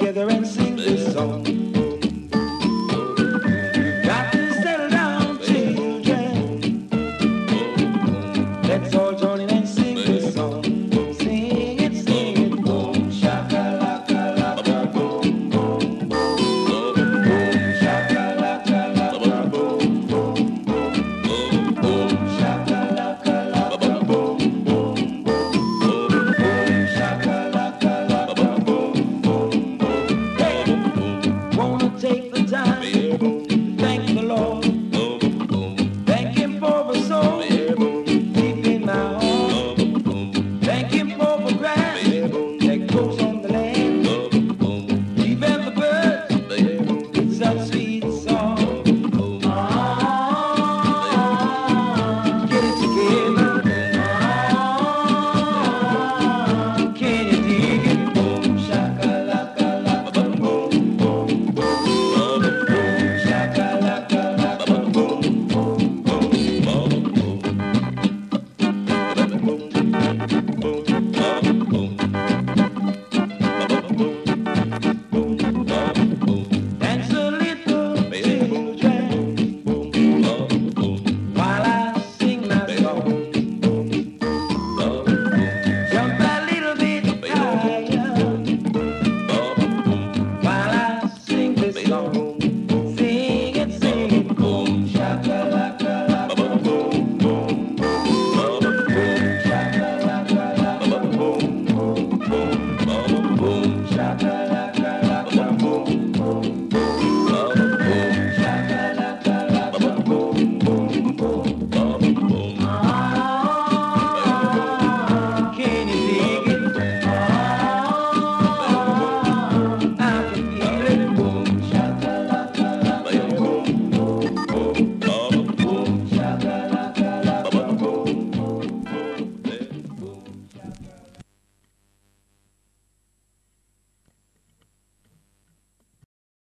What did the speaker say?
together and sing this song.